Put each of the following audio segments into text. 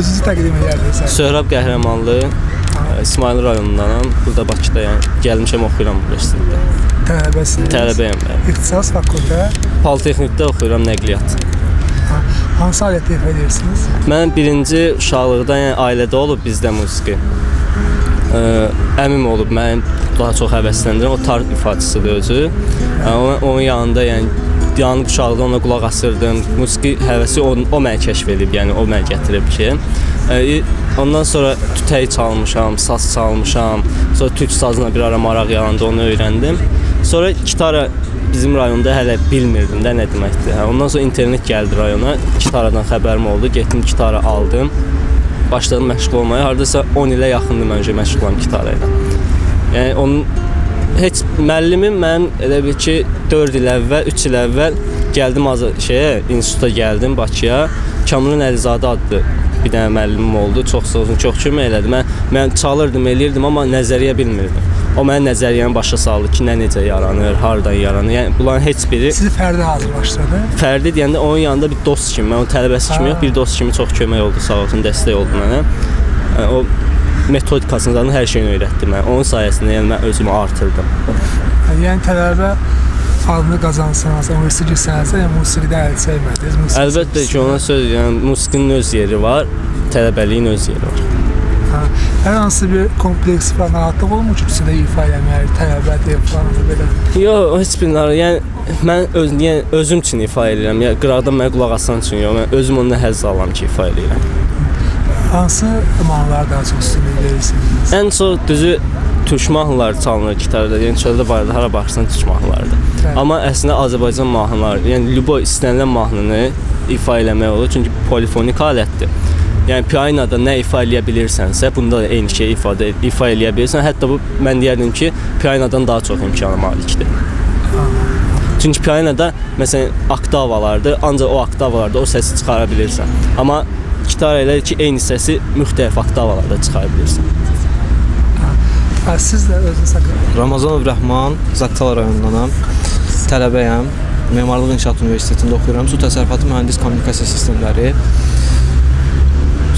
Özünüzü təqdim edərdiniz. Söhrab Qəhrəmanlı, e, İsmayıl rayonundanam. Burada Bakıdayam. Gəlmişəm oxuyuram universitetdə. Tələbəsiniz. Tələbəyəm mən. İxtisas fakültə. Politexnikdə oxuyuram nəqliyyat. Hansı alətdə ifa edirsiniz? Mən birinci uşaqlıqdan, yəni ailədə olub bizdə musiqi. Ə, əmim olub mənim daha çox həvəsləndirən o tar ifaçısıdır özü. Onun, onun yanında yəni yanıq uşaqlıqda ona qulaq asırdım. Musiqi həvəsi o, o məni kəşf edib, yəni o məni gətirib ki. Ə, ondan sonra tütəyi çalmışam, saz çalmışam. Sonra türk sazına bir ara maraq yarandı, onu öyrəndim. Sonra gitara bizim rayonda hələ bilmirdim də nə deməkdir. Hə, ondan sonra internet gəldi rayona. Gitaradan xəbərim oldu. Getdim gitara aldım. Başladım məşğul olmaya. Hardasa 10 ilə yaxındır məncə məşğulam gitara ilə. Yəni onun heç müəllimim mənim elə bil ki 4 il əvvəl, 3 il əvvəl gəldim az şeyə, instituta gəldim Bakıya. Kamran Əlizadə adlı bir dənə müəllimim oldu. Çox sağ olsun, çox kömək elədi. Mən mən çalırdım, eləyirdim, amma nəzəriyyə bilmirdim. O mənə nəzəriyyəni başa saldı ki, nə necə yaranır, hardan yaranır. Yəni bunların heç biri Sizi fərdi hazırlaşdırdı. Fərdi deyəndə onun yanında bir dost kimi, mən onun tələbəsi kimi yox, bir dost kimi çox kömək oldu, sağ olsun, dəstək oldu mənə. Yəni, o metodikasını hər şeyini öyrətdi mənə. Onun sayəsində yəni mən özümü artırdım. Yəni tələbə adını qazansanız, universitetə getsənizsə, yəni musiqidə əl çəkmədiniz. musiqi Əlbəttə ki, ona söz, yəni musiqinin öz yeri var, tələbəliyin öz yeri var. Hə, hər hansı bir kompleks falan narahatlıq olmur ki, sizə ifa eləmək, tələbədir falan belə. Yox, heç bir nara, yəni mən öz, yəni özüm üçün ifa edirəm. Yəni qıraqdan mənə qulaq asan üçün yox, mən özüm ondan həzz alıram ki, ifa edirəm. Hansı mahnılara daha çox üstünlük verirsiniz? Ən çox düzü türk mahnıları çalınır gitarda. Yəni çöldə bayırda hara baxsan türk mahnılarıdır. Bəli. Amma əslində Azərbaycan mahnıları, yəni lübo istənilən mahnını ifa eləmək olur, çünki polifonik alətdir. Yəni pianoda nə ifa eləyə bilirsənsə, bunda da eyni şeyi ifadə ifa eləyə bilirsən. Hətta bu mən deyərdim ki, pianodan daha çox imkana malikdir. Çünki pianoda məsələn oktavalardır, ancaq o oktavalarda o səsi çıxara bilirsən. Amma gitar elə ki, eyni səsi müxtəlif oktavalarda çıxara bilirsən. Hə, siz də özünüz haqqında Ramazanov Rəhman, Zaqatala rayonundanam. Tələbəyəm. Memarlıq İnşaat Universitetində oxuyuram. Su təsərrüfatı mühəndis kommunikasiya sistemləri.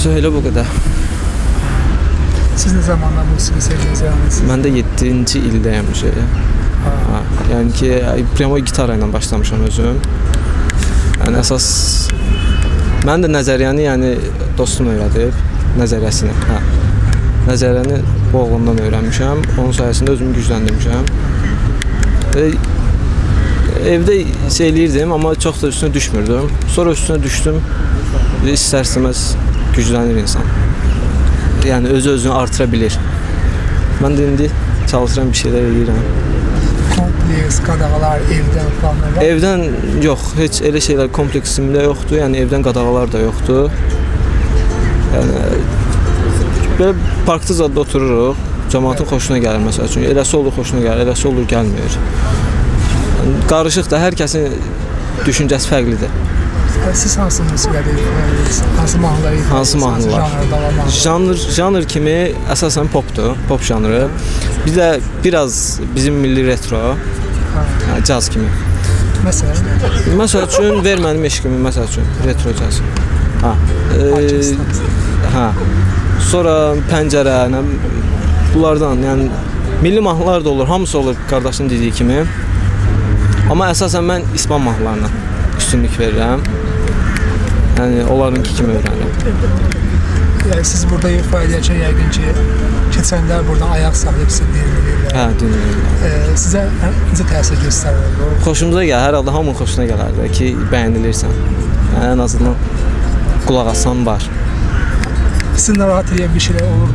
So, elə bu qədər. siz nə zamandan musiqi sevdiniz siz? Mən də 7-ci ildəyəm bu şeyə. Ha, yəni ki, piano gitara ilə başlamışam özüm. Yəni əsas mən də nəzəriyyəni, yəni dostum öyrədib nəzəriyyəsini. Hə. Nəzəriyyəni bu oğlandan öyrənmişəm. Onun sayəsində özümü gücləndirmişəm. E, evdə şey eləyirdim, amma çox da üstünə düşmürdüm. Sonra üstünə düşdüm. İstər-istəməz güclənir insan. Yəni özü-özünü artıra bilir. Mən də indi çalışıram bir şeylər eləyirəm. Kompleks, qadağalar, evdən falan. Evdən yox, heç elə şeylər kompleksimdə yoxdur. Yəni evdən qadağalar da yoxdur. Yəni belə parkda zadda otururuq. Cəmaatın xoşuna gəlir məsəl üçün. Eləsi olur xoşuna gəlir, eləsi olur gəlmir. Yəni, qarışıq da hər kəsin düşüncəsi fərqlidir. Siz hansı musiqidə? Hansı mahnıları Hansı mahnılar. Janr janr kimi əsasən popdur, pop janrı. Bir də biraz bizim milli retro, hə, caz kimi. Məsələn, Məsəl üçün ver mənim eşqimi məsəl üçün retro caz. Hə. E, hə. Sonra pəncərə, nə bunlardan, yəni milli mahnılar da olur, hamısı olur qardaşın dediyi kimi. Amma əsasən mən ispan mahnılarına üstünlük verirəm. Yəni onlarınki kimi öyrənirəm. Yəni siz burada ifa edərkən yəqin ki, keçənlər buradan ayaq salıb sizi dinləyirlər. Hə, dinləyirəm. E, sizə necə təsir göstərir bu? Xoşumuza gəlir, hər halda hamının xoşuna gələr də ki, bəyənilirsən. Yəni ən azından qulaq asan var. Sizi narahat edən bir şeylər olur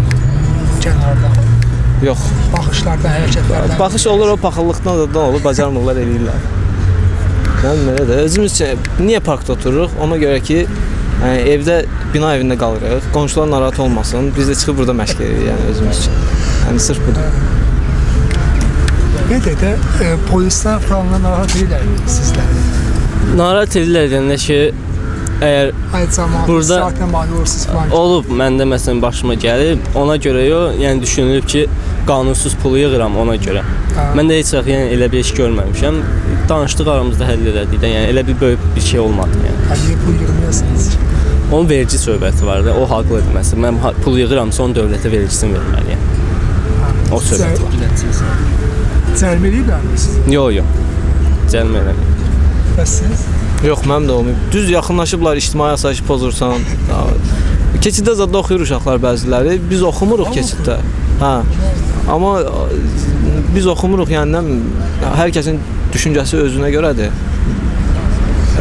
kənardan? Yox, Baxışlardan, hərəkətlərdən? Baxış olur, o paxıllıqdan da, olur, bacarmırlar eləyirlər. Yəni belə də özümüz üçün niyə parkda otururuq? Ona görə ki, yəni evdə bina evində qalırıq. Qonşular narahat olmasın. Biz də çıxıb burada məşq edirik yəni özümüz üçün. Yəni sırf budur. Bir də e, polislər falan narahat edirlər sizləri. Narahat edirlər deyəndə ki, əgər Ay cəmaət, Burada- saatına mane olursunuz falan. olub məndə məsələn başıma gəlib, ona görə yox, yəni düşünülüb ki, qanunsuz pulu yığıram ona görə. Hə. Mən də heç vaxt yəni elə bir iş görməmişəm. Danışdıq aramızda həll elədik də, yəni elə bir böyük bir şey olmadı yəni. Hə, niyə pul yığmıyorsunuz? Onun vergi söhbəti var da, o haqlıdır məsələn. Mən pul yığıramsa, onun dövlətə vergisini verməliyəm. O söhbət var. Cərimə eləyirlərmi siz? Yox, yox. Cəlmə eləmir. Bəs siz? Yox, mənim də olmayıb. Düz yaxınlaşıblar, ictimai asayişi pozursan. Keçiddə zad oxuyur uşaqlar bəziləri. Biz oxumuruq keçiddə. Hə. Amma ə, biz oxumuruq, yəni hər kəsin düşüncəsi özünə görədir.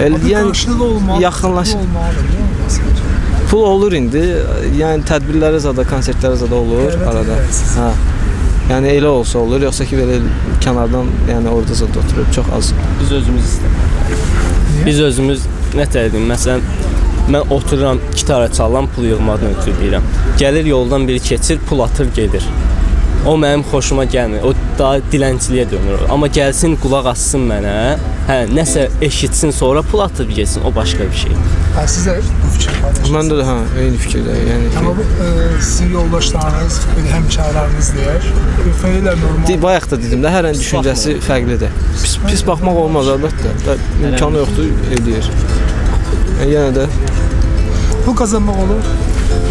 El, qarşılıqlı olmalı. yaxınlaş- olmalı. deyil mi məsələn? pul olur indi. Yəni tədbirlərə zada, konsertlərə zada olur Dəvət arada. edərsiniz. Hə. Yəni elə olsa olur, yoxsa ki belə kənardan, yəni orada zad oturub çox az. Biz özümüz istəmirik. Biz özümüz nə deyim, məsələn mən otururam, gitara çalıram, pul yığmadan ötürü deyirəm. Gəlir yoldan biri keçir, pul atır, gedir. O mənim xoşuma gəlmir. O daha dilənçiliyə dönür. Amma gəlsin, qulaq assın mənə. Hə, nəsə eşitsin, sonra pul atıb getsin. O başqa bir şey. Hə, sizə bu fikir paylaşırsınız. Məndə də hə, eyni fikirdə. Yəni Amma ki, bu e, sizin yoldaşlarınız, belə həmkarlarınız deyər, belə normal. Di- bayaq da dedim də hərən düşüncəsi fərqlidir. Pis pis baxmaq olmaz əlbəttə. Və imkanı yoxdur eləyir. Yəni, yenə də Pul qazanmaq olur.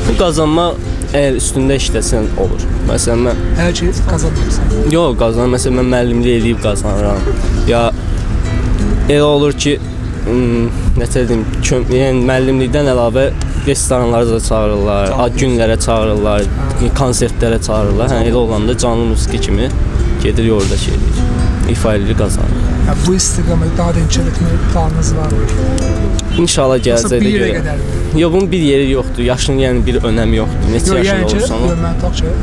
Bu qazanmaq əgər üstündə işləsən olur. Məsələn mən Hər şey qazanmırsan. Yox, qazanır. Məsələn, mən müəllimlik eləyib qazanıram. Ya elə olur ki, ım, necə deyim, yəni müəllimlikdən əlavə restoranlara da çağırırlar, ad günlərə çağırırlar, konsertlərə çağırırlar. Hə, elə olanda canlı musiqi kimi gedir orada şey edir. İfa edir, qazanır. Hə, bu istiqamətdə daha da inkişaf etmək planınız varmı? İnşallah gələcəkdə bir yerə qədərmi? Yox, bunun bir yeri yoxdur. Yaşın yəni bir önəmi yoxdur. Neçə Yox, yaşında yəni ki, olursan ol. mən tutaq ki,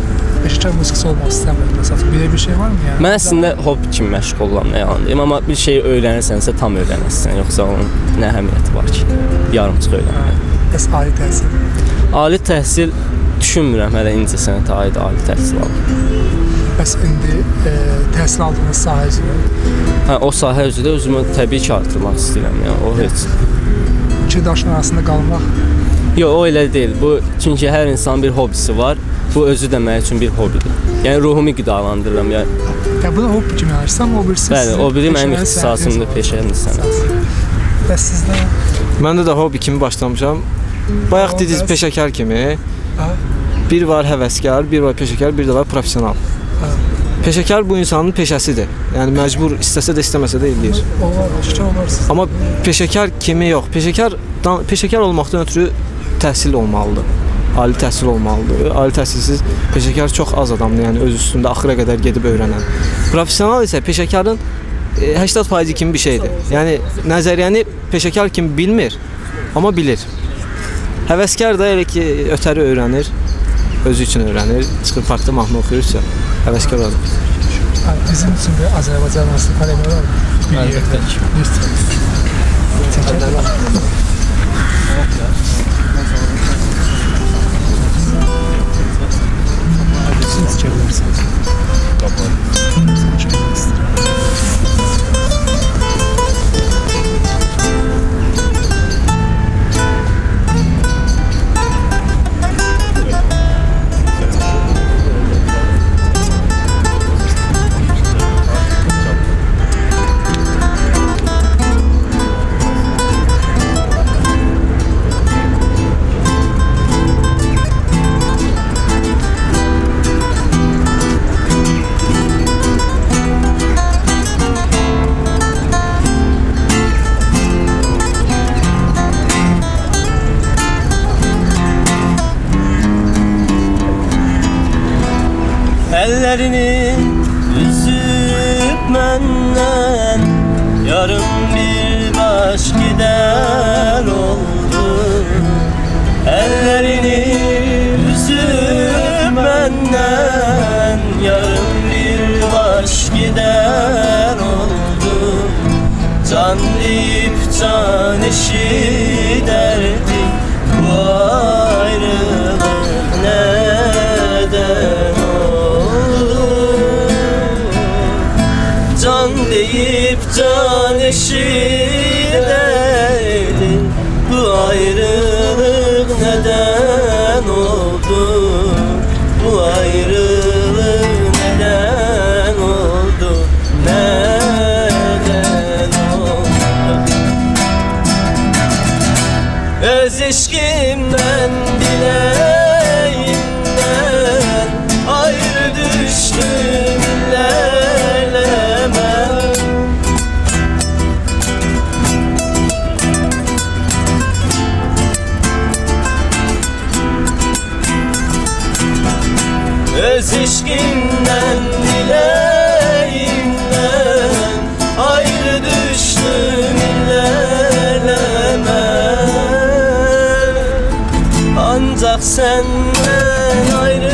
peşəkar musiqisi olmaq istəmirəm. Məsələn, belə bir şey varmı yəni? Mən əslində hobbi kimi məşğul olam, nə yalan deyim, amma bir şey öyrənirsənsə tam öyrənəsən, yoxsa onun nə əhəmiyyəti var ki? Yarımçıq öyrənmək. Bəs ali təhsil. Ali təhsil düşünmürəm hələ incə sənətə aid ali təhsil alım. Bəs indi e, təhsil aldığınız sahə üzrə Hə, o sahə üzrə özümü təbii ki artırmaq istəyirəm, yəni o heç. iki daşın arasında qalmaq Yox, o elə deyil. Bu çünki hər insanın bir hobisi var. Bu özü də mənim üçün bir hobbidir. Yəni ruhumu qidalandırıram. Yəni Ya bunu hobbi kimi ayırsam, o birisi bəli, o biri mənim ixtisasımdır, peşəmdir sənət. Bəs sizdə məndə də hobbi kimi başlamışam. Bayaq dediniz peşəkar kimi. Ha? Bir var həvəskar, bir var peşəkar, bir də var professional. Peşəkar bu insanın peşəsidir. Yəni məcbur istəsə də istəməsə də eləyir. o var, aşkar olur siz. Amma peşəkar kimi yox. Peşəkar peşəkar olmaqdan ötürü təhsil olmalıdır. Ali təhsil olmalıdır. Ali təhsilsiz peşəkar çox az adamdır, yəni öz üstündə axıra qədər gedib öyrənən. Professional isə peşəkarın e, 80% kimi bir şeydir. Yəni nəzəriyyəni peşəkar kimi bilmir, amma bilir. Həvəskar da elə ki, ötəri öyrənir, özü üçün öyrənir. Çıxır parkda mahnı oxuyursa, həvəskar olur. Bizim üçün də Azərbaycan arasında kalemi var mı? Bir yerdə. Ellerini üzüp menden Yarın bir baş gider oldu. Ellerini üzüp menden Yarın bir baş gider oldu. Can deyip can eşi derdi Ancak senden ayrı